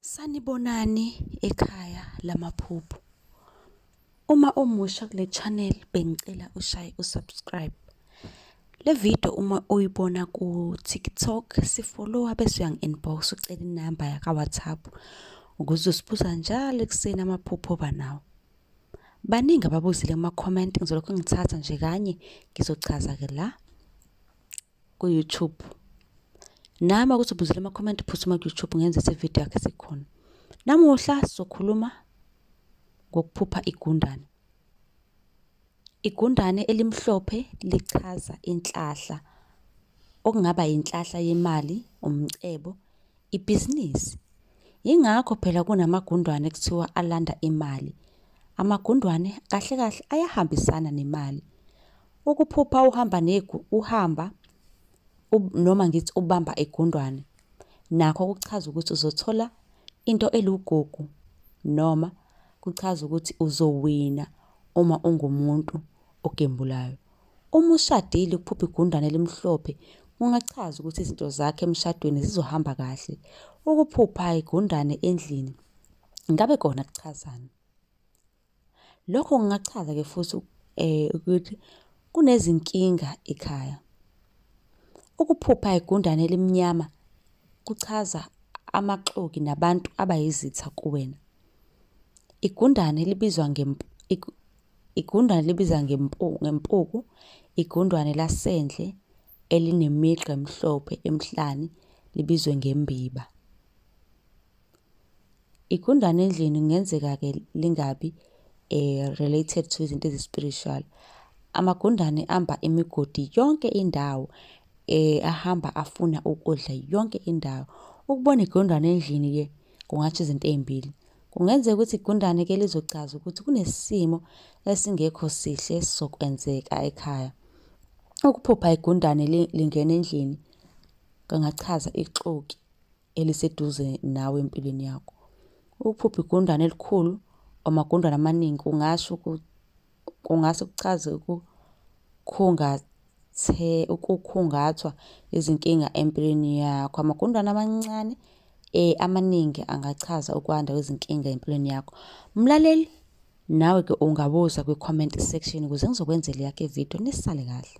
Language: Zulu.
Sanibonani ekhaya lamaphupho. Uma umusha kule channel bengicela ushaye usubscribe. Le video uma uyibona ku TikTok sifollowa bese uyangi-inbox ucela inamba yaka WhatsApp ukuze usibuza njalo ekuseni amaphupho banawo. Baningi ababuzile kuma comment ngizolokhu ngithatha nje kanye ngizochaza ke la ku YouTube. Nami ukuthi ubuzile ama comment phuthuma ku YouTube ngenze ividiyo yakhe sikhona. Namuhla sizokhuluma ngokuphupha igundane. Igundane elimhlophe lichaza inhlahla okungaba inhlahla yemali, umcebo, ibhizinisi. Yingakho phela kunamagundane ekuthiwa alanda imali. Amagundane kahle kahle ayahambisana nemali. Ukuphupha uhamba negu uhamba noma ngithi ubamba igundane nakho kuchaza ukuthi uzothola into elugugu noma kuchaza ukuthi uzowina uma ungumuntu ogembulayo. Uma ushadile ukuphupha igundane elimhlophe kungachaza ukuthi izinto zakhe emshadweni zizohamba kahle. Ukuphupha igundane endlini ngabe kona kuchazani? Lokho kungachaza ke futhi ukuthi kunezinkinga ekhaya. Ukuphupha igundane elimnyama kuchaza amaxoki nabantu abayizitha kuwena. Igundane libizwa igundane libiza ngempuku, igundane lasendle elinemigqa emhlophe emhlane libizwe ngembiba. Igundane endlini kungenzeka-ke lingabi related to izinto ezi-spiritual. Amagundane amba imigodi yonke indawo ahamba afuna ukudla yonke indawo. Ukubona igundane endlini-ke kungatsho izinto ey'mbili. Kungenzeka ukuthi igundane-ke lizochaza ukuthi kunesimo esingekho sihle esizokwenzeka ekhaya. Ukuphupha igundane lingena endlini kungachaza ixoki eliseduze nawe empilweni yakho. Ukuphupha igundane elikhulu amagundane amaningi kungasho kungase kuchaze ukukhungathwa izinkinga empilweni yakho. Amagundane amancane amaningi angachaza ukwanda kwezinkinga empilweni yakho. Mlaleli nawe-ke ungabuza kwi-comment section ukuze ngizokwenzela eyakho ividiyo nisale kahle.